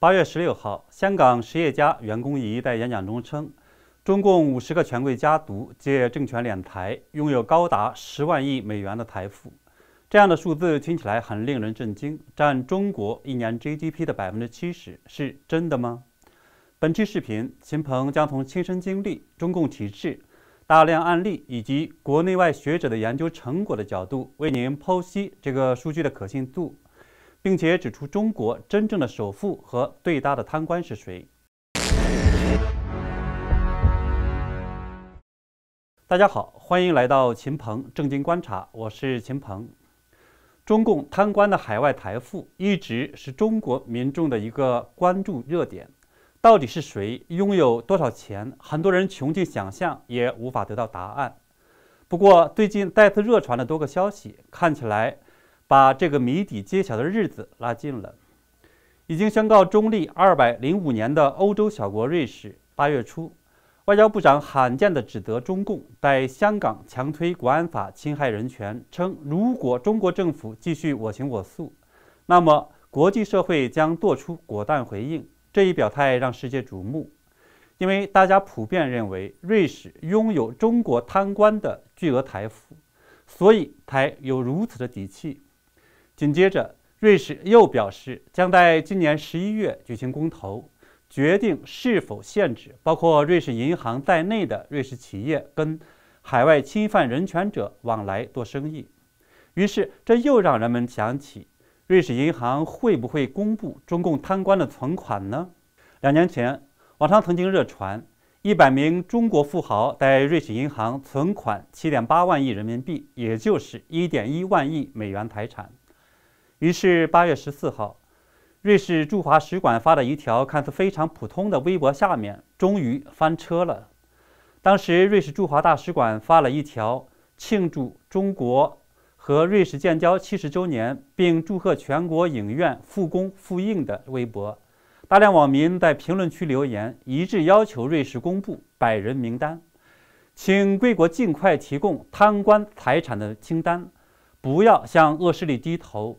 八月十六号，香港实业家袁弓仪在演讲中称，中共五十个权贵家族借政权敛财，拥有高达十万亿美元的财富。这样的数字听起来很令人震惊，占中国一年 GDP 的百分之七十，是真的吗？本期视频，秦鹏将从亲身经历、中共体制、大量案例以及国内外学者的研究成果的角度，为您剖析这个数据的可信度，并且指出中国真正的首富和最大的贪官是谁。大家好，欢迎来到秦鹏正经观察，我是秦鹏。中共贪官的海外财富一直是中国民众的一个关注热点。到底是谁拥有多少钱？很多人穷尽想象也无法得到答案。不过，最近再次热传的多个消息，看起来把这个谜底揭晓的日子拉近了。已经宣告中立二百零五年的欧洲小国瑞士，八月初。外交部长罕见地指责中共在香港强推国安法侵害人权，称如果中国政府继续我行我素，那么国际社会将做出果断回应。这一表态让世界瞩目，因为大家普遍认为瑞士拥有中国贪官的巨额财富，所以才有如此的底气。紧接着，瑞士又表示将在今年十一月举行公投。决定是否限制包括瑞士银行在内的瑞士企业跟海外侵犯人权者往来做生意。于是，这又让人们想起，瑞士银行会不会公布中共贪官的存款呢？两年前，网上曾经热传一百名中国富豪在瑞士银行存款七点八万亿人民币，也就是一点一万亿美元财产。于是，八月十四号。瑞士驻华使馆发的一条看似非常普通的微博，下面终于翻车了。当时，瑞士驻华大使馆发了一条庆祝中国和瑞士建交七十周年，并祝贺全国影院复工复映的微博。大量网民在评论区留言，一致要求瑞士公布百人名单，请贵国尽快提供贪官财产的清单，不要向恶势力低头。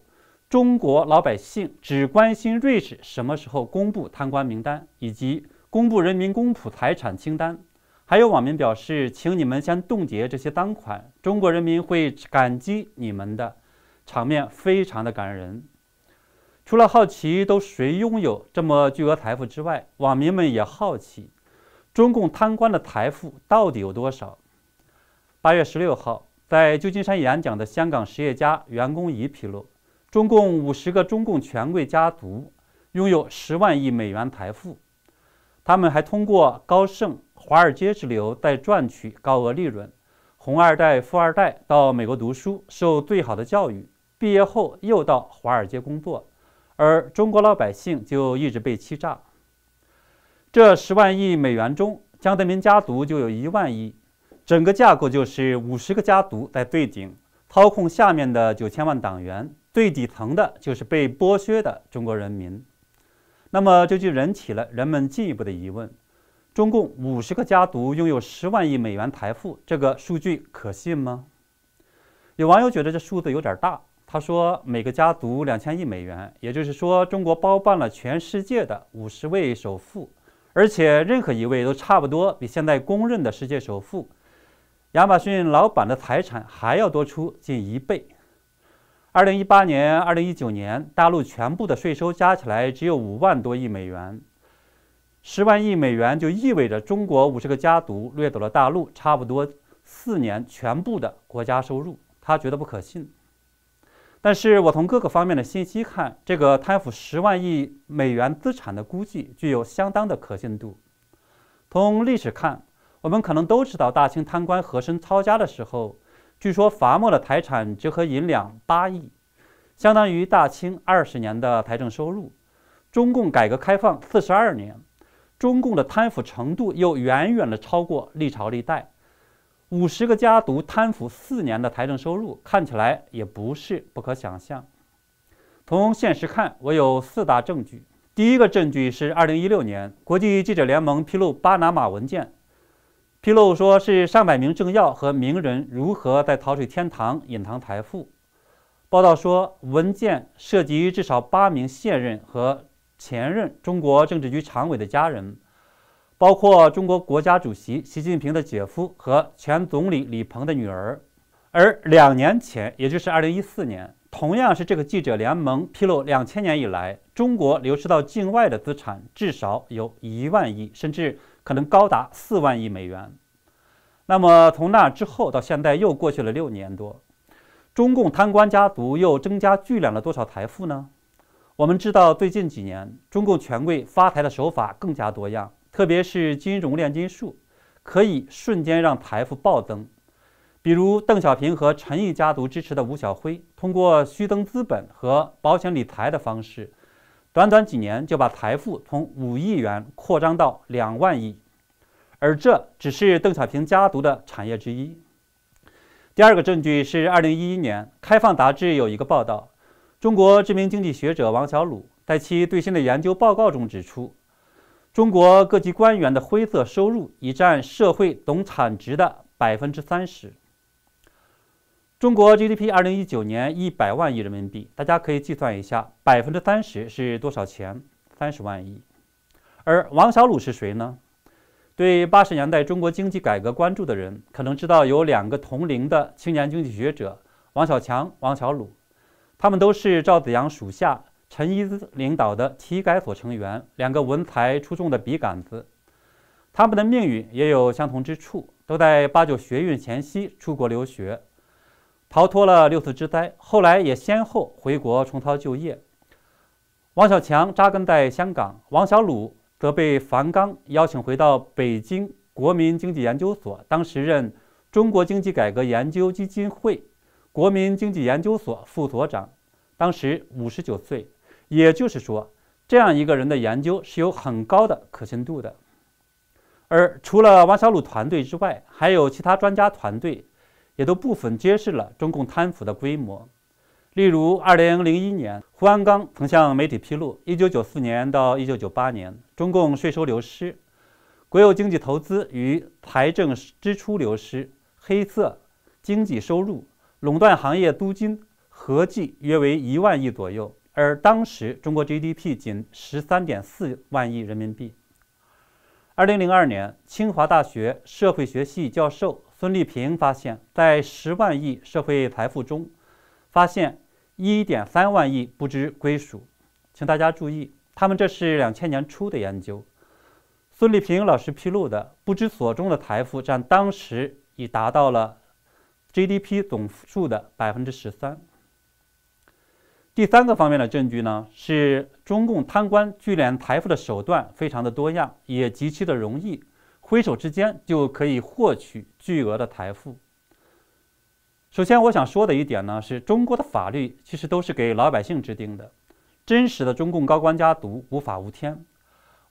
中国老百姓只关心瑞士什么时候公布贪官名单，以及公布人民公仆财产清单。还有网民表示，请你们先冻结这些赃款，中国人民会感激你们的。场面非常的感人。除了好奇都谁拥有这么巨额财富之外，网民们也好奇，中共贪官的财富到底有多少？八月十六号，在旧金山演讲的香港实业家袁弓仪披露。中共五十个中共权贵家族拥有十万亿美元财富，他们还通过高盛、华尔街之流在赚取高额利润。红二代、富二代到美国读书，受最好的教育，毕业后又到华尔街工作，而中国老百姓就一直被欺诈。这十万亿美元中，江泽民家族就有一万亿，整个架构就是五十个家族在最顶，操控下面的九千万党员。最底层的就是被剥削的中国人民，那么这就引起了人们进一步的疑问：中共五十个家族拥有十万亿美元财富，这个数据可信吗？有网友觉得这数字有点大，他说每个家族两千亿美元，也就是说中国包办了全世界的五十位首富，而且任何一位都差不多比现在公认的世界首富亚马逊老板的财产还要多出近一倍。二零一八年、二零一九年，大陆全部的税收加起来只有五万多亿美元，十万亿美元就意味着中国五十个家族掠走了大陆差不多四年全部的国家收入，他觉得不可信。但是我从各个方面的信息看，这个贪腐十万亿美元资产的估计具有相当的可信度。从历史看，我们可能都知道大清贪官和珅抄家的时候。据说罚没的财产折合银两八亿，相当于大清二十年的财政收入。中共改革开放四十二年，中共的贪腐程度又远远的超过历朝历代。五十个家族贪腐四年的财政收入，看起来也不是不可想象。从现实看，我有四大证据。第一个证据是二零一六年，国际记者联盟披露巴拿马文件。披露说是上百名政要和名人如何在逃税天堂隐藏财富。报道说，文件涉及至少八名现任和前任中国政治局常委的家人，包括中国国家主席习近平的姐夫和前总理李鹏的女儿。而两年前，也就是二零一四年，同样是这个记者联盟披露，两千年以来，中国流失到境外的资产至少有一万亿，甚至可能高达四万亿美元。那么从那之后到现在，又过去了六年多。中共贪官家族又增加巨量了多少财富呢？我们知道，最近几年中共权贵发财的手法更加多样，特别是金融炼金术，可以瞬间让财富暴增。比如邓小平和陈毅家族支持的吴晓辉，通过虚增资本和保险理财的方式，短短几年就把财富从五亿元扩张到两万亿，而这只是邓小平家族的产业之一。第二个证据是，二零一一年《开放》杂志有一个报道，中国知名经济学者王小鲁在其最新的研究报告中指出，中国各级官员的灰色收入已占社会总产值的百分之三十。中国 GDP 二零一九年一百万亿人民币，大家可以计算一下，百分之三十是多少钱？三十万亿。而王小鲁是谁呢？对八十年代中国经济改革关注的人，可能知道有两个同龄的青年经济学者王小强、王小鲁，他们都是赵紫阳属下陈一之领导的体改所成员，两个文才出众的笔杆子。他们的命运也有相同之处，都在八九学运前夕出国留学，逃脱了六四之灾，后来也先后回国重操旧业。王小强扎根在香港，王小鲁。则被樊纲邀请回到北京国民经济研究所，当时任中国经济改革研究基金会国民经济研究所副所长，当时五十九岁。也就是说，这样一个人的研究是有很高的可信度的。而除了王小鲁团队之外，还有其他专家团队，也都部分揭示了中共贪腐的规模。例如，二零零一年，胡鞍钢曾向媒体披露，一九九四年到一九九八年，中共税收流失、国有经济投资与财政支出流失、黑色经济收入、垄断行业租金合计约为一万亿左右，而当时中国 GDP 仅十三点四万亿人民币。二零零二年，清华大学社会学系教授孙立平发现，在十万亿社会财富中，发现一点三万亿不知归属，请大家注意，他们这是两千年初的研究。孙立平老师披露的不知所终的财富占当时已达到了 GDP 总数的百分之十三。第三个方面的证据呢，是中共贪官聚敛财富的手段非常的多样，也极其的容易，挥手之间就可以获取巨额的财富。首先，我想说的一点呢，是中国的法律其实都是给老百姓制定的。真实的中共高官家族无法无天，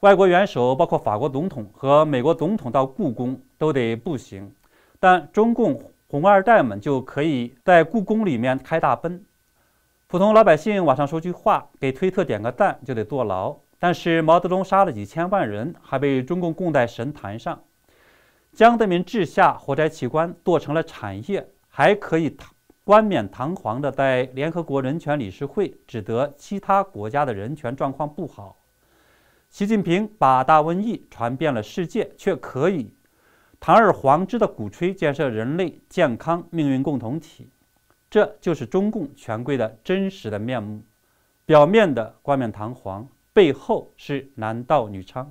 外国元首包括法国总统和美国总统到故宫都得步行，但中共红二代们就可以在故宫里面开大奔。普通老百姓网上说句话，给推特点个赞就得坐牢。但是毛泽东杀了几千万人，还被中共供在神坛上。江泽民治下火灾器官做成了产业。还可以冠冕堂皇地在联合国人权理事会指责其他国家的人权状况不好。习近平把大瘟疫传遍了世界，却可以堂而皇之地鼓吹建设人类健康命运共同体。这就是中共权贵的真实的面目：表面的冠冕堂皇，背后是男盗女娼。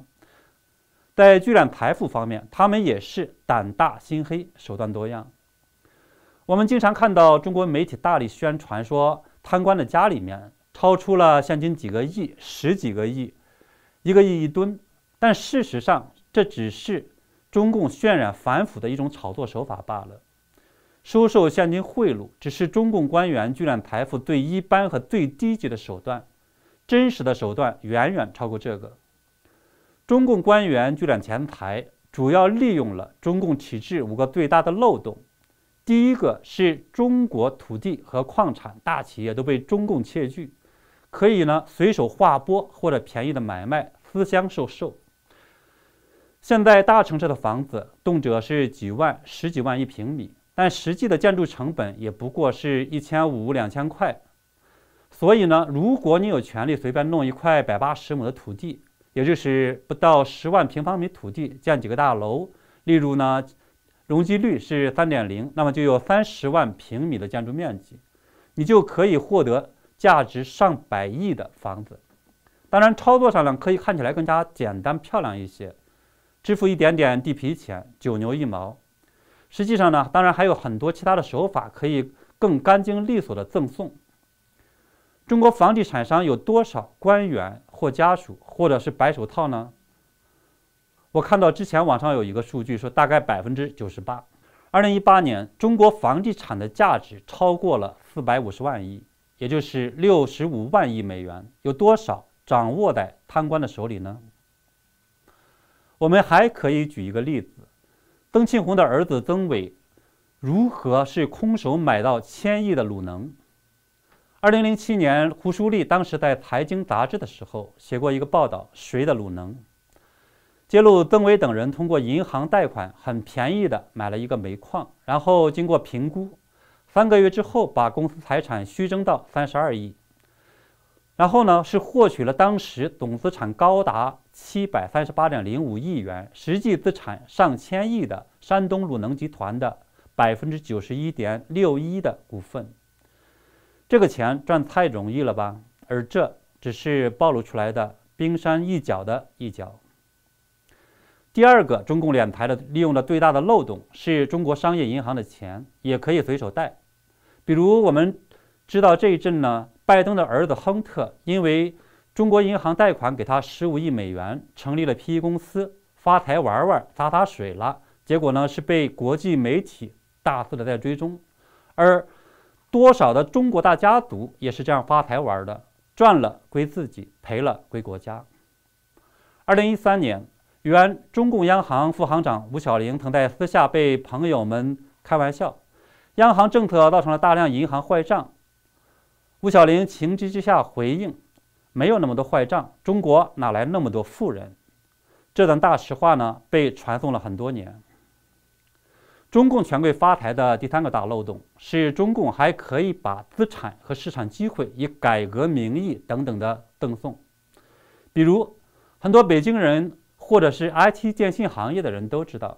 在聚敛财富方面，他们也是胆大心黑，手段多样。我们经常看到中国媒体大力宣传说，贪官的家里面超出了现金几个亿、十几个亿、一个亿一吨，但事实上这只是中共渲染反腐的一种炒作手法罢了。收受现金贿赂只是中共官员聚敛财富最一般和最低级的手段，真实的手段远远超过这个。中共官员聚敛钱财，主要利用了中共体制五个最大的漏洞。第一个是中国土地和矿产大企业都被中共窃据，可以呢随手划拨或者便宜的买卖私相授受。现在大城市的房子动辄是几万、十几万一平米，但实际的建筑成本也不过是一千五、两千块。所以呢，如果你有权利随便弄一块百八十亩的土地，也就是不到十万平方米土地建几个大楼，例如呢，容积率是三点零，那么就有三十万平米的建筑面积，你就可以获得价值上百亿的房子。当然，操作上呢，可以看起来更加简单漂亮一些，支付一点点地皮钱，九牛一毛。实际上呢，当然还有很多其他的手法可以更干净利索的赠送。中国房地产商有多少官员或家属或者是白手套呢？我看到之前网上有一个数据说，大概百分之九十八。二零一八年，中国房地产的价值超过了四百五十万亿，也就是六十五万亿美元。有多少？掌握在贪官的手里呢？我们还可以举一个例子：曾庆红的儿子曾伟如何是空手买到千亿的鲁能？二零零七年，胡舒立当时在《财经》杂志的时候写过一个报道：“谁的鲁能？”揭露曾伟等人通过银行贷款很便宜的买了一个煤矿，然后经过评估，三个月之后把公司财产虚增到三十二亿。然后呢，是获取了当时总资产高达七百三十八点零五亿元、实际资产上千亿的山东鲁能集团的百分之九十一点六一的股份。这个钱赚太容易了吧？而这只是暴露出来的冰山一角的一角。第二个中共敛财的利用的最大的漏洞是中国商业银行的钱也可以随手贷，比如我们知道这一阵呢。拜登的儿子亨特因为中国银行贷款给他十五亿美元，成立了 PE 公司，发财玩玩，洒洒水了。结果呢是被国际媒体大肆的在追踪，而多少的中国大家族也是这样发财玩的，赚了归自己，赔了归国家。二零一三年，原中共央行副行长吴晓玲曾在私下被朋友们开玩笑，央行政策造成了大量银行坏账。吴晓玲情急之下回应：“没有那么多坏账，中国哪来那么多富人？”这段大实话呢，被传颂了很多年。中共权贵发财的第三个大漏洞是，中共还可以把资产和市场机会以改革名义等等的赠送。比如，很多北京人或者是 IT 电信行业的人都知道，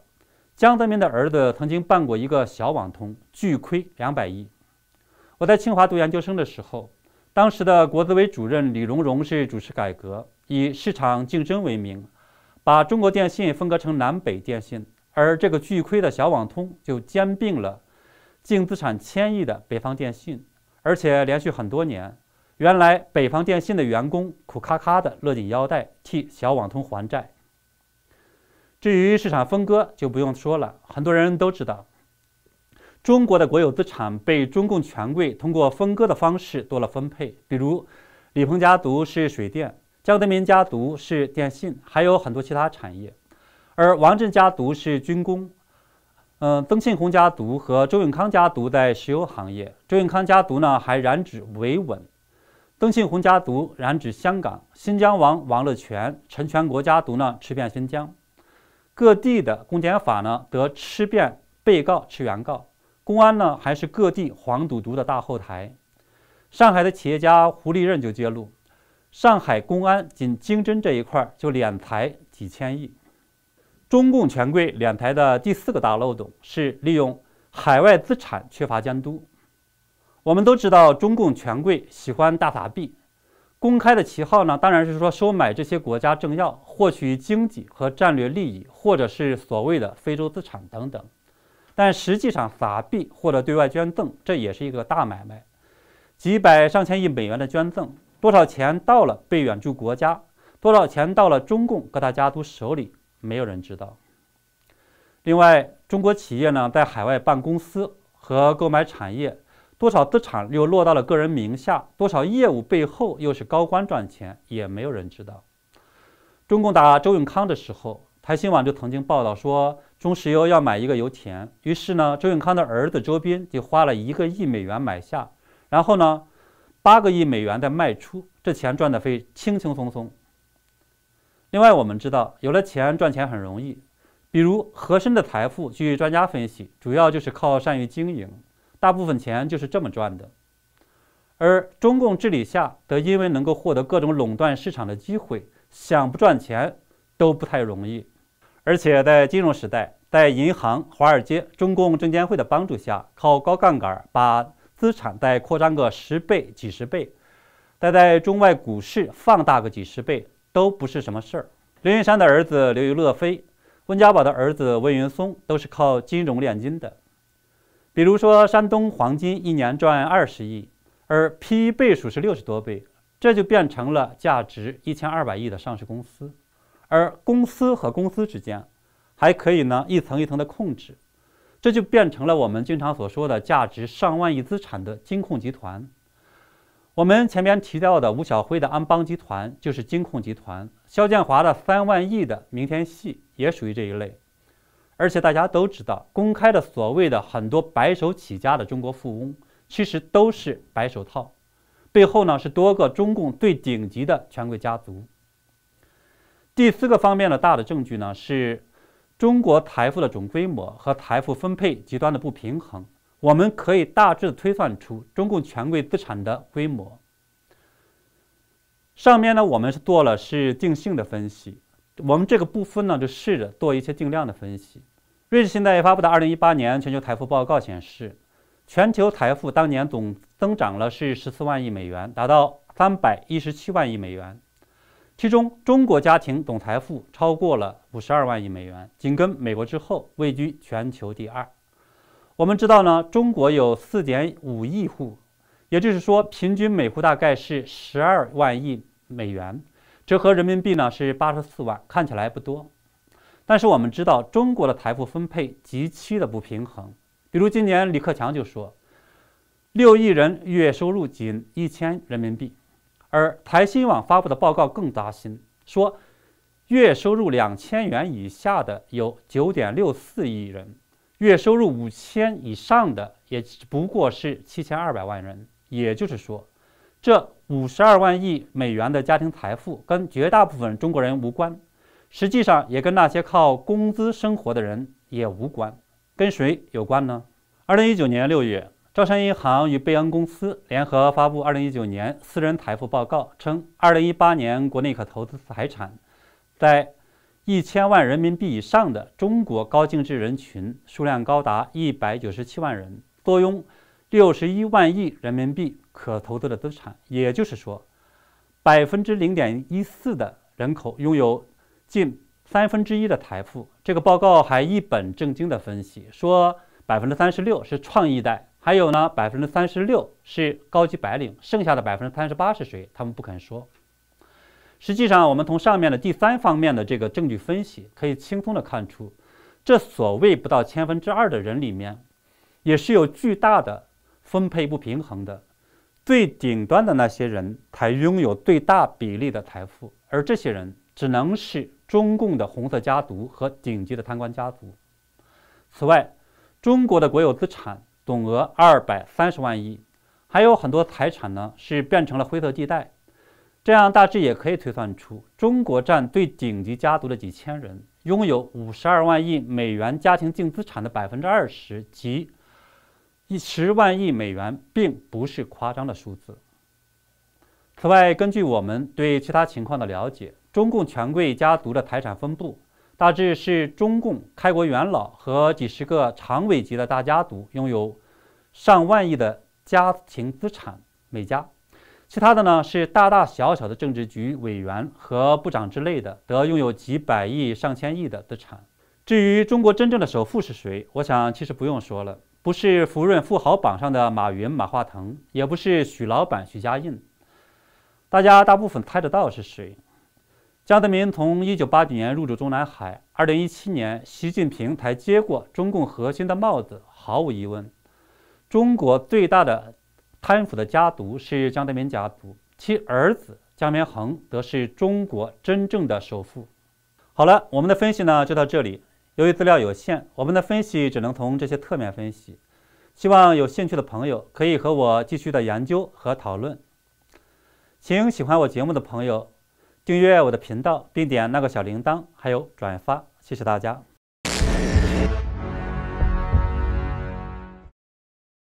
江泽民的儿子曾经办过一个小网通，巨亏两百亿。我在清华读研究生的时候，当时的国资委主任李荣荣是主持改革，以市场竞争为名，把中国电信分割成南北电信，而这个巨亏的小网通就兼并了净资产千亿的北方电信，而且连续很多年，原来北方电信的员工苦咔咔的勒紧腰带替小网通还债。至于市场分割就不用说了，很多人都知道。中国的国有资产被中共权贵通过分割的方式做了分配，比如李鹏家族是水电，江泽民家族是电信，还有很多其他产业。而王震家族是军工，嗯，曾庆红家族和周永康家族在石油行业，周永康家族呢还染指维稳，曾庆红家族染指香港，新疆王王乐泉、陈全国家族呢吃遍新疆，各地的公检法呢得吃遍被告吃原告。公安呢，还是各地黄赌毒的大后台。上海的企业家胡立任就揭露，上海公安仅经侦这一块就敛财几千亿。中共权贵敛财的第四个大漏洞是利用海外资产缺乏监督。我们都知道，中共权贵喜欢大撒币，公开的旗号呢，当然是说收买这些国家政要，获取经济和战略利益，或者是所谓的非洲资产等等。但实际上，撒币或者对外捐赠，这也是一个大买卖。几百上千亿美元的捐赠，多少钱到了被援助国家，多少钱到了中共各大家族手里，没有人知道。另外，中国企业呢，在海外办公司和购买产业，多少资产又落到了个人名下，多少业务背后又是高官赚钱，也没有人知道。中共打周永康的时候，台新网就曾经报道说。中石油要买一个油田，于是呢，周永康的儿子周斌就花了一个亿美元买下，然后呢，八个亿美元再卖出，这钱赚得非轻轻松松。另外，我们知道，有了钱赚钱很容易，比如和珅的财富，据专家分析，主要就是靠善于经营，大部分钱就是这么赚的。而中共治理下，则因为能够获得各种垄断市场的机会，想不赚钱都不太容易。而且在金融时代，在银行、华尔街、中共证监会的帮助下，靠高杠杆把资产再扩张个十倍、几十倍，再在中外股市放大个几十倍，都不是什么事儿。刘云山的儿子刘乐飞，温家宝的儿子温云松，都是靠金融炼金的。比如说，山东黄金一年赚二十亿，而 P/E 倍数是六十多倍，这就变成了价值一千二百亿的上市公司。而公司和公司之间，还可以呢一层一层的控制，这就变成了我们经常所说的价值上万亿资产的金控集团。我们前面提到的吴晓辉的安邦集团就是金控集团，肖建华的三万亿的明天系也属于这一类。而且大家都知道，公开的所谓的很多白手起家的中国富翁，其实都是白手套，背后呢是多个中共最顶级的权贵家族。第四个方面的大的证据呢，是中国财富的总规模和财富分配极端的不平衡。我们可以大致推算出中共权贵资产的规模。上面呢，我们是做了是定性的分析，我们这个部分呢，就试着做一些定量的分析。瑞士信贷发布的2018年全球财富报告显示，全球财富当年总增长了是14万亿美元，达到317万亿美元。其中，中国家庭总财富超过了五十二万亿美元，紧跟美国之后，位居全球第二。我们知道呢，中国有四点五亿户，也就是说，平均每户大概是十二万亿美元，折合人民币呢是八十四万，看起来不多。但是我们知道，中国的财富分配极其的不平衡。比如今年李克强就说，六亿人月收入仅一千人民币。而台新网发布的报告更扎心，说月收入两千元以下的有九点六四亿人，月收入五千以上的也不过是七千二百万人。也就是说，这五十二万亿美元的家庭财富跟绝大部分中国人无关，实际上也跟那些靠工资生活的人也无关。跟谁有关呢？二零一九年六月。招商银行与贝恩公司联合发布二零一九年私人财富报告，称二零一八年国内可投资财产在一千万人民币以上的中国高净值人群数量高达197万人，坐拥61万亿人民币可投资的资产。也就是说，百分之0.14的人口拥有近三分之一的财富。这个报告还一本正经地分析说，百分之三十六是创一代。还有呢，百分之三十六是高级白领，剩下的百分之三十八是谁？他们不肯说。实际上，我们从上面的第三方面的这个证据分析，可以轻松的看出，这所谓不到千分之二的人里面，也是有巨大的分配不平衡的。最顶端的那些人才拥有最大比例的财富，而这些人只能是中共的红色家族和顶级的贪官家族。此外，中国的国有资产。总额二百三十万亿，还有很多财产呢是变成了灰色地带，这样大致也可以推算出，中国占最顶级家族的几千人拥有五十二万亿美元家庭净资产的百分之二十，即一十万亿美元，并不是夸张的数字。此外，根据我们对其他情况的了解，中共权贵家族的财产分布。大致是中共开国元老和几十个常委级的大家族拥有上万亿的家庭资产每家，其他的呢是大大小小的政治局委员和部长之类的，得拥有几百亿、上千亿的资产。至于中国真正的首富是谁，我想其实不用说了，不是福润富豪榜上的马云、马化腾，也不是许老板、许家印，大家大部分猜得到是谁。江泽民从1989年入驻中南海，2017年习近平才接过中共核心的帽子。毫无疑问，中国最大的贪腐的家族是江泽民家族，其儿子江绵恒则是中国真正的首富。好了，我们的分析呢就到这里。由于资料有限，我们的分析只能从这些侧面分析。希望有兴趣的朋友可以和我继续的研究和讨论。请喜欢我节目的朋友。订阅我的频道，并点那个小铃铛，还有转发，谢谢大家。